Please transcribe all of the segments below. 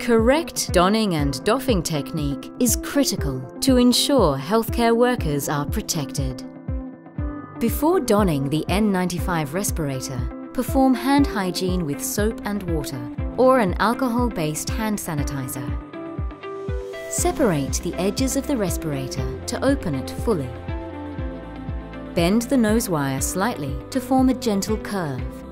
Correct donning and doffing technique is critical to ensure healthcare workers are protected. Before donning the N95 respirator, perform hand hygiene with soap and water or an alcohol-based hand sanitizer. Separate the edges of the respirator to open it fully. Bend the nose wire slightly to form a gentle curve.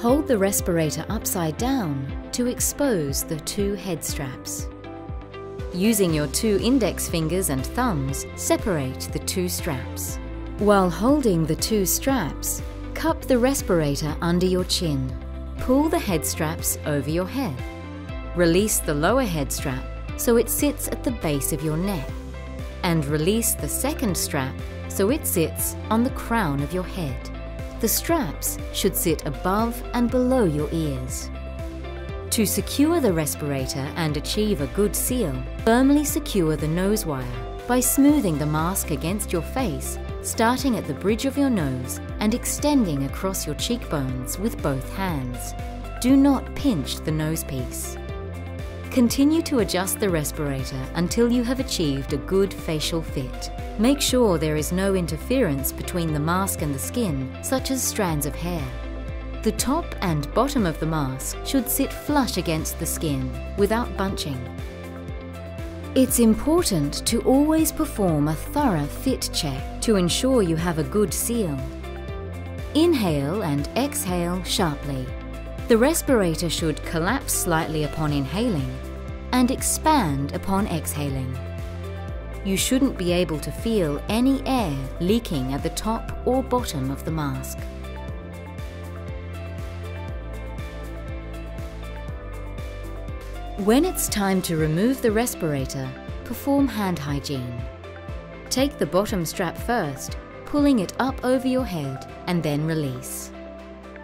Hold the respirator upside down to expose the two head straps. Using your two index fingers and thumbs, separate the two straps. While holding the two straps, cup the respirator under your chin. Pull the head straps over your head. Release the lower head strap so it sits at the base of your neck. And release the second strap so it sits on the crown of your head. The straps should sit above and below your ears. To secure the respirator and achieve a good seal, firmly secure the nose wire by smoothing the mask against your face starting at the bridge of your nose and extending across your cheekbones with both hands. Do not pinch the nose piece. Continue to adjust the respirator until you have achieved a good facial fit. Make sure there is no interference between the mask and the skin, such as strands of hair. The top and bottom of the mask should sit flush against the skin, without bunching. It's important to always perform a thorough fit check to ensure you have a good seal. Inhale and exhale sharply. The respirator should collapse slightly upon inhaling and expand upon exhaling. You shouldn't be able to feel any air leaking at the top or bottom of the mask. When it's time to remove the respirator, perform hand hygiene. Take the bottom strap first, pulling it up over your head and then release.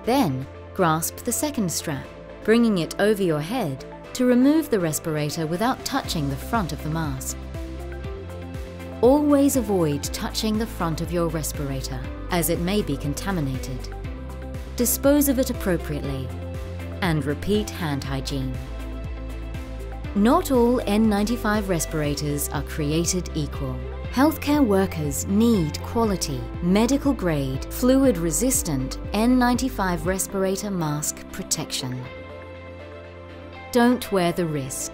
Then grasp the second strap, bringing it over your head to remove the respirator without touching the front of the mask. Always avoid touching the front of your respirator as it may be contaminated. Dispose of it appropriately and repeat hand hygiene. Not all N95 respirators are created equal. Healthcare workers need quality, medical grade, fluid resistant N95 respirator mask protection. Don't wear the risk.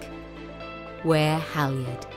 Wear Halyard.